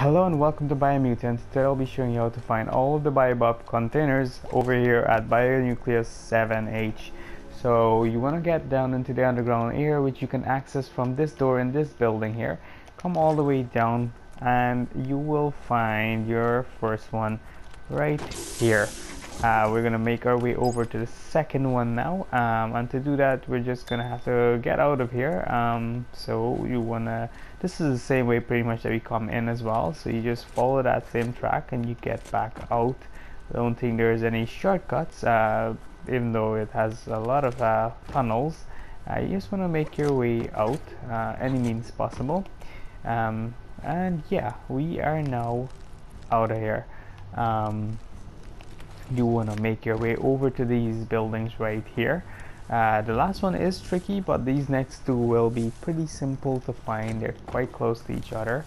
Hello and welcome to Biomutant. Today I'll be showing you how to find all of the Bioblob containers over here at Bionucleus 7H. So you want to get down into the underground area which you can access from this door in this building here. Come all the way down and you will find your first one right here. Uh, we're gonna make our way over to the second one now. Um, and to do that we're just gonna have to get out of here. Um, so you wanna this is the same way pretty much that we come in as well. So you just follow that same track and you get back out. I don't think there's any shortcuts uh, even though it has a lot of uh, tunnels. Uh, you just want to make your way out uh, any means possible. Um, and yeah we are now out of here. Um, you want to make your way over to these buildings right here. Uh, the last one is tricky but these next two will be pretty simple to find. They're quite close to each other.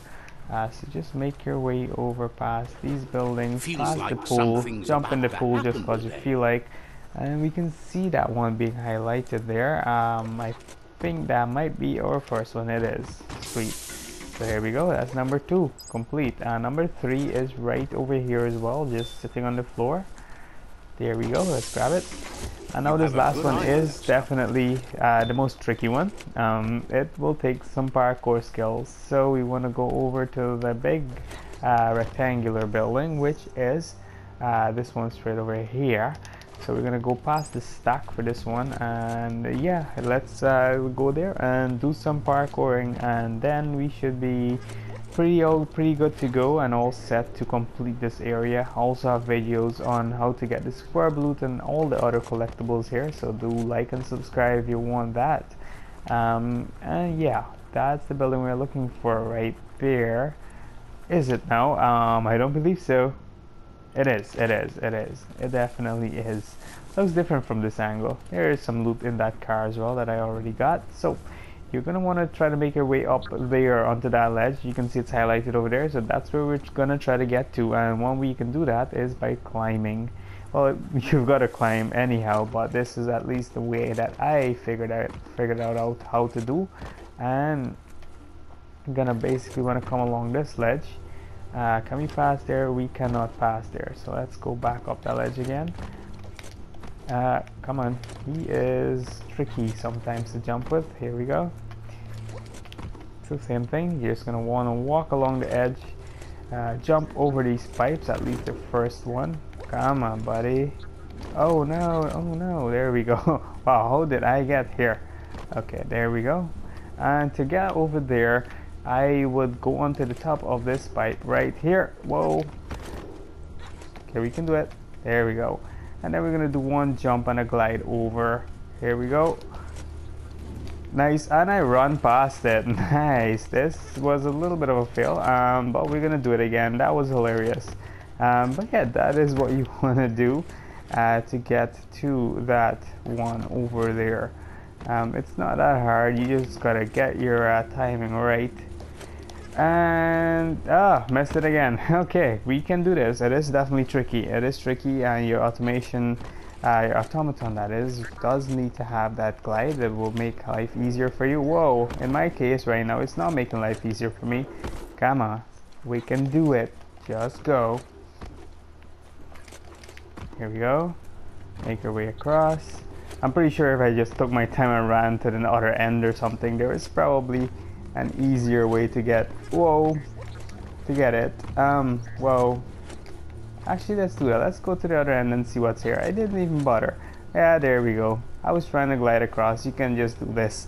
Uh, so just make your way over past these buildings Feels past like the pool jump in the pool just because you feel like and we can see that one being highlighted there. Um, I think that might be our first one. It is. Sweet. So here we go. That's number two complete. Uh, number three is right over here as well just sitting on the floor there we go, let's grab it. And now You this last one is definitely uh, the most tricky one. Um, it will take some parkour skills. So we want to go over to the big uh, rectangular building, which is uh, this one straight over here. So we're gonna go past the stack for this one, and yeah, let's uh, go there and do some parkouring, and then we should be pretty all pretty good to go and all set to complete this area. Also have videos on how to get the square loot and all the other collectibles here so do like and subscribe if you want that. Um, and yeah that's the building we're looking for right there. Is it now? Um, I don't believe so. It is it is it is. It definitely is. Looks different from this angle. There is some loot in that car as well that I already got. So you're gonna want to try to make your way up there onto that ledge. You can see it's highlighted over there so that's where we're gonna try to get to and one way you can do that is by climbing. Well you've got to climb anyhow but this is at least the way that I figured out figured out out how to do. And I'm gonna basically want to come along this ledge. Uh, can we pass there? We cannot pass there. So let's go back up that ledge again uh, come on. He is tricky sometimes to jump with. Here we go. It's the same thing. You're just gonna want to walk along the edge. Uh, jump over these pipes at least the first one. Come on buddy. Oh no. Oh no. There we go. Wow how did I get here? Okay there we go. And to get over there I would go onto the top of this pipe right here. Whoa. Okay we can do it. There we go and then we're gonna do one jump and a glide over. Here we go. Nice and I run past it. Nice this was a little bit of a fail um, but we're gonna do it again. That was hilarious. Um, but yeah that is what you want to do uh, to get to that one over there. Um, it's not that hard. You just gotta get your uh, timing right and ah messed it again. Okay we can do this. It is definitely tricky. It is tricky and your automation uh, your automaton that is does need to have that glide that will make life easier for you. Whoa in my case right now it's not making life easier for me. Come on we can do it. Just go. Here we go. Make your way across. I'm pretty sure if I just took my time and ran to the other end or something there is probably an easier way to get whoa to get it. Um whoa actually let's do that. Let's go to the other end and see what's here. I didn't even bother. Yeah there we go. I was trying to glide across. You can just do this.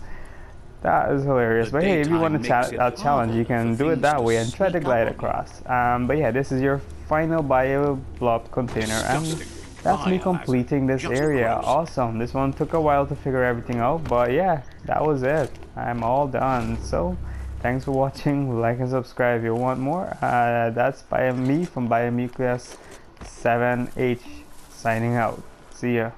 That is hilarious. But hey if you want to cha challenge you can do it that way and try to glide up. on you. across. Um but yeah this is your final bio blob container. That's me completing this area. awesome. This one took a while to figure everything out but yeah that was it. I'm all done. So thanks for watching. Like and subscribe if you want more. Uh, that's by me from bionucleus 7h signing out. See ya